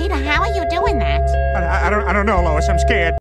Peter, how are you doing that? I, I, I don't, I don't know, Lois. I'm scared.